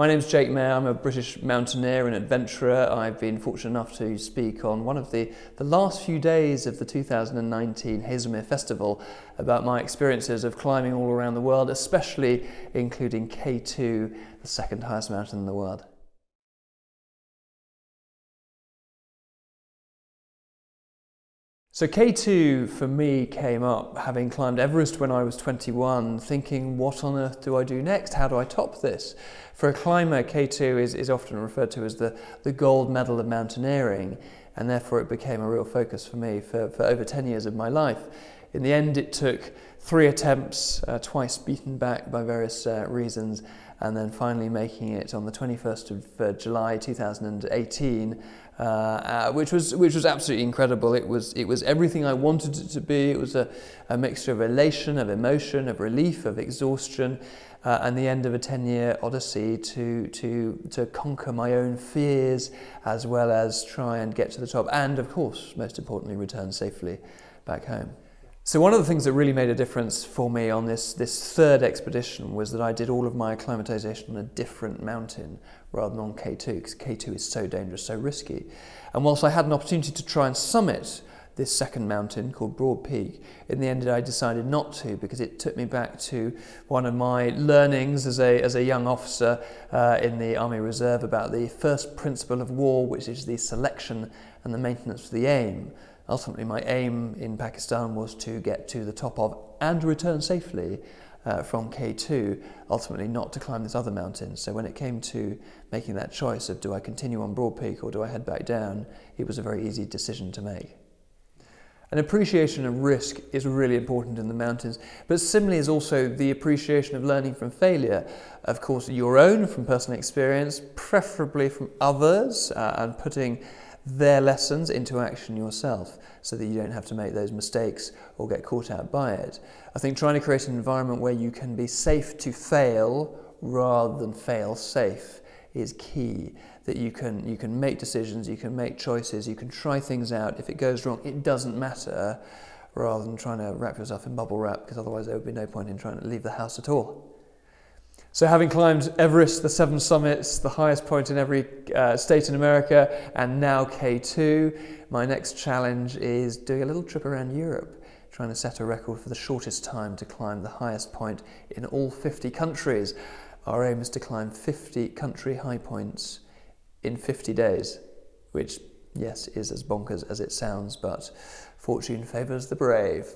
My name's Jake Meyer. I'm a British mountaineer and adventurer. I've been fortunate enough to speak on one of the, the last few days of the 2019 Haslemere Festival about my experiences of climbing all around the world, especially including K2, the second highest mountain in the world. So K2 for me came up having climbed Everest when I was 21, thinking, what on earth do I do next? How do I top this? For a climber, K2 is, is often referred to as the, the gold medal of mountaineering, and therefore it became a real focus for me for, for over 10 years of my life. In the end, it took three attempts, uh, twice beaten back by various uh, reasons, and then finally making it on the 21st of uh, July 2018 uh, uh, which was which was absolutely incredible. It was it was everything I wanted it to be. It was a, a mixture of elation, of emotion, of relief, of exhaustion, uh, and the end of a ten-year odyssey to to to conquer my own fears as well as try and get to the top, and of course, most importantly, return safely back home. So one of the things that really made a difference for me on this, this third expedition was that I did all of my acclimatization on a different mountain rather than on K2 because K2 is so dangerous, so risky. And whilst I had an opportunity to try and summit this second mountain called Broad Peak, in the end I decided not to because it took me back to one of my learnings as a, as a young officer uh, in the Army Reserve about the first principle of war, which is the selection and the maintenance of the aim. Ultimately, my aim in Pakistan was to get to the top of and return safely uh, from K2, ultimately not to climb this other mountain. So when it came to making that choice of do I continue on Broad Peak or do I head back down, it was a very easy decision to make. An appreciation of risk is really important in the mountains, but similarly is also the appreciation of learning from failure. Of course, your own from personal experience, preferably from others, uh, and putting their lessons into action yourself so that you don't have to make those mistakes or get caught out by it. I think trying to create an environment where you can be safe to fail rather than fail safe is key that you can you can make decisions you can make choices you can try things out if it goes wrong it doesn't matter rather than trying to wrap yourself in bubble wrap because otherwise there would be no point in trying to leave the house at all so, having climbed Everest, the seven summits, the highest point in every uh, state in America, and now K2, my next challenge is doing a little trip around Europe, trying to set a record for the shortest time to climb the highest point in all 50 countries. Our aim is to climb 50 country high points in 50 days, which, yes, is as bonkers as it sounds, but fortune favours the brave.